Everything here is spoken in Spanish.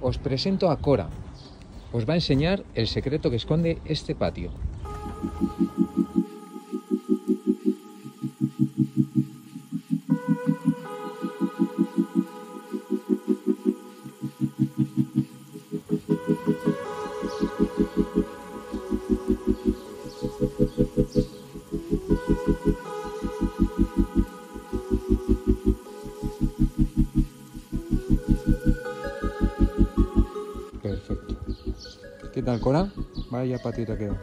os presento a Cora. Os va a enseñar el secreto que esconde este patio. Perfecto. ¿Qué tal, Cora? Vaya patita quedó.